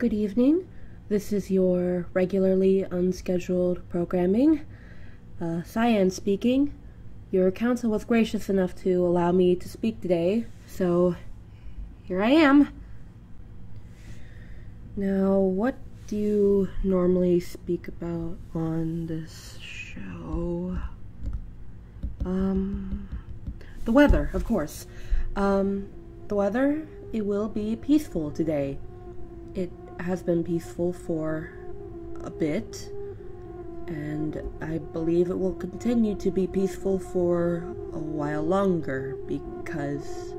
Good evening. This is your regularly unscheduled programming. Uh, Cyan speaking. Your council was gracious enough to allow me to speak today, so here I am. Now, what do you normally speak about on this show? Um, the weather, of course. Um, the weather, it will be peaceful today. It has been peaceful for a bit, and I believe it will continue to be peaceful for a while longer because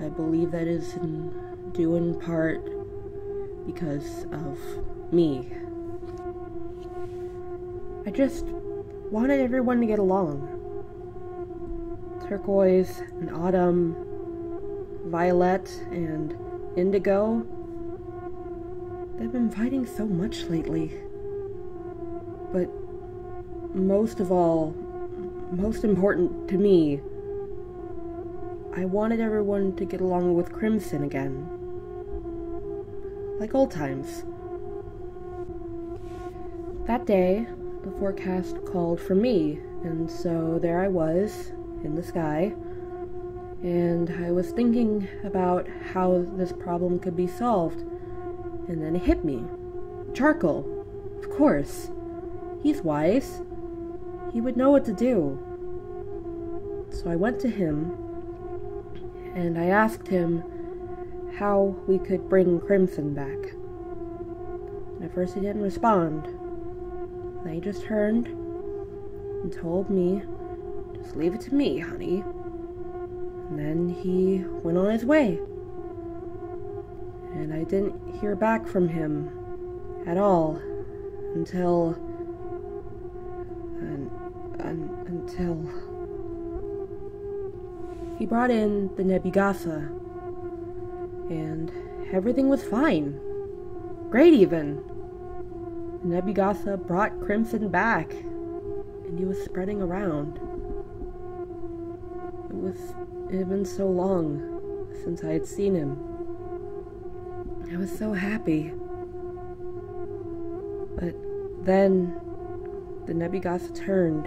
I believe that is in due in part because of me. I just wanted everyone to get along. Turquoise and Autumn, Violet and Indigo, they've been fighting so much lately. But most of all, most important to me, I wanted everyone to get along with Crimson again. Like old times. That day, the forecast called for me, and so there I was, in the sky, and I was thinking about how this problem could be solved, and then it hit me. Charcoal, of course. He's wise. He would know what to do. So I went to him, and I asked him how we could bring Crimson back. And at first he didn't respond. Then he just turned and told me, just leave it to me, honey. And then he went on his way. And I didn't hear back from him at all until. Un, un, until. He brought in the Nebugassa, and everything was fine. Great, even. Nebugassa brought Crimson back, and he was spreading around. It was. It had been so long since I had seen him. I was so happy. But then the Nebugassa turned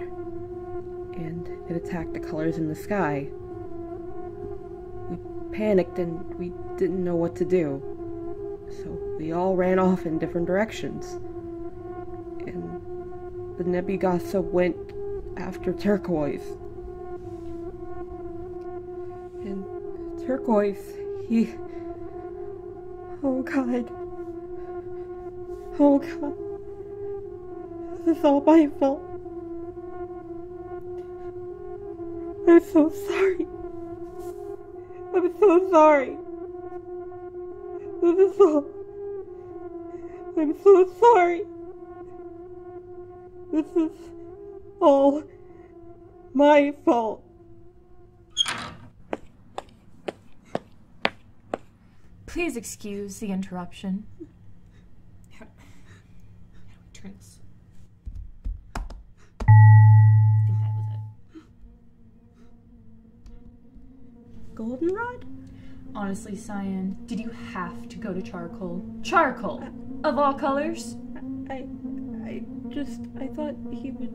and it attacked the colors in the sky. We panicked and we didn't know what to do. So we all ran off in different directions. And the Nebugassa went after Turquoise. And Turquoise, he. Oh god. Oh god. This is all my fault. I'm so sorry. I'm so sorry. This is all. I'm so sorry. This is all my fault. Please excuse the interruption. How, how do we turn this? I think that was it. Goldenrod? Honestly, Cyan, did you have to go to charcoal? Charcoal! Of all colors? I. I just. I thought he would.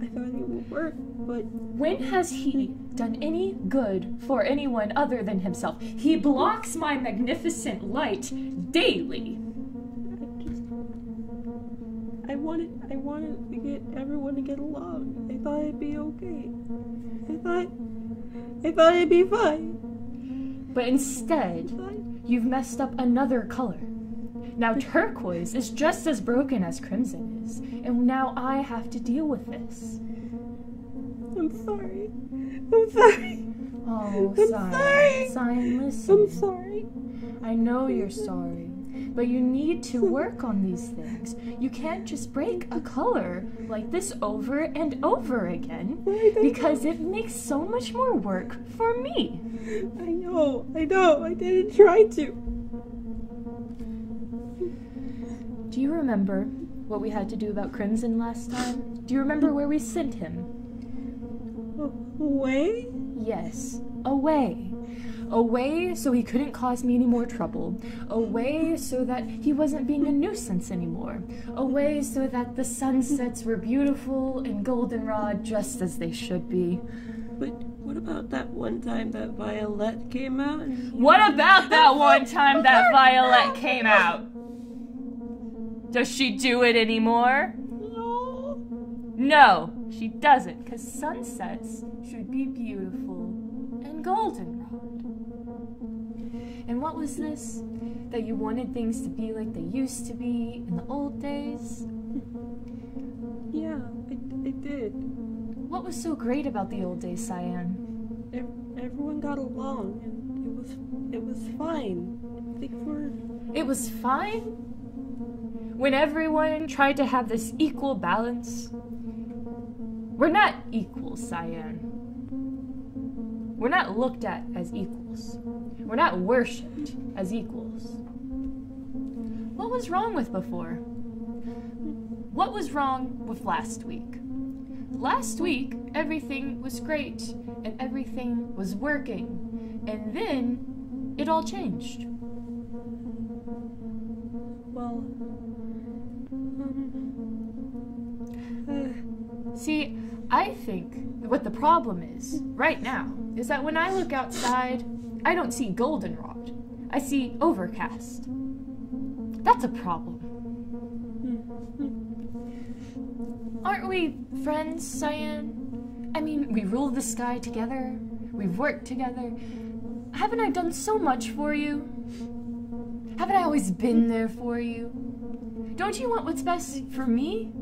I thought it would work, but. When has he done any good for anyone other than himself? He blocks my magnificent light daily. I just. I wanted. I wanted to get everyone to get along. I thought it'd be okay. I thought. I thought it'd be fine. But instead, you've messed up another color. Now turquoise is just as broken as crimson is, and now I have to deal with this. I'm sorry. I'm sorry. Oh, I'm Cyan, sorry. Cyan, listen. I'm sorry. I know you're sorry, but you need to work on these things. You can't just break a color like this over and over again because it makes so much more work for me. I know. I know. I didn't try to. Do you remember what we had to do about Crimson last time? Do you remember where we sent him? Away? Yes, away. Away so he couldn't cause me any more trouble. Away so that he wasn't being a nuisance anymore. Away so that the sunsets were beautiful and goldenrod just as they should be. But what about that one time that Violet came out? What about that one time that Violet came out? Does she do it anymore? No. No, she doesn't, because sunsets should be beautiful and goldenrod. And what was this? That you wanted things to be like they used to be in the old days? Yeah, it, I did. What was so great about the old days, Cyan? Ev- everyone got along, and it was it was fine. Were It was fine when everyone tried to have this equal balance. We're not equals, Cyan. We're not looked at as equals. We're not worshipped as equals. What was wrong with before? What was wrong with last week? Last week, everything was great and everything was working. And then it all changed. well. I think what the problem is right now is that when I look outside, I don't see goldenrod. I see overcast. That's a problem. Aren't we friends, Cyan? I mean, we rule the sky together. We've worked together. Haven't I done so much for you? Haven't I always been there for you? Don't you want what's best for me?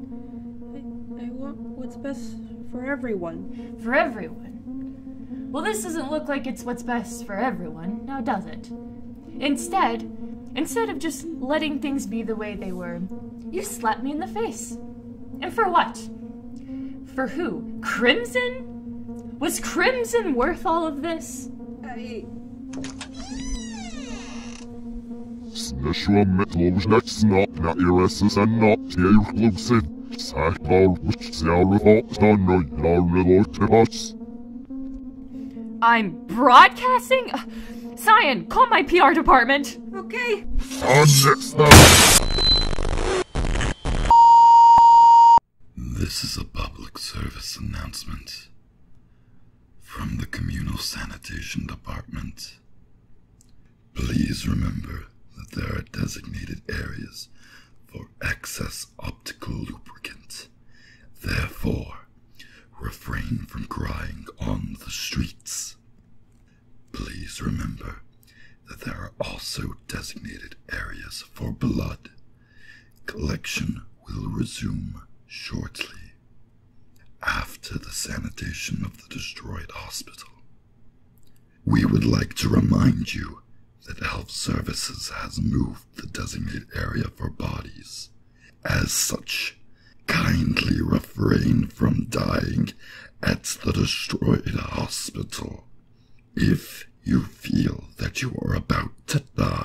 I, I want what's best for everyone. for everyone. Well, this doesn't look like it's what's best for everyone, now does it? Instead, instead of just letting things be the way they were, you slapped me in the face. And for what? For who? Crimson? Was Crimson worth all of this? I, Snashua metlos na snap na iresus and not exclusive. Sakbar which Zarafot Stanroy Larmelo Tibas. I'm broadcasting? Cyan, call my PR department. okay. This is a public service announcement from the Communal Sanitation Department. Please remember that there are designated areas for excess optical lubricant. Therefore, refrain from crying on the streets. Please remember that there are also designated areas for blood. Collection will resume shortly after the sanitation of the destroyed hospital. We would like to remind you that Health Services has moved the designated area for bodies. As such, kindly refrain from dying at the destroyed hospital. If you feel that you are about to die,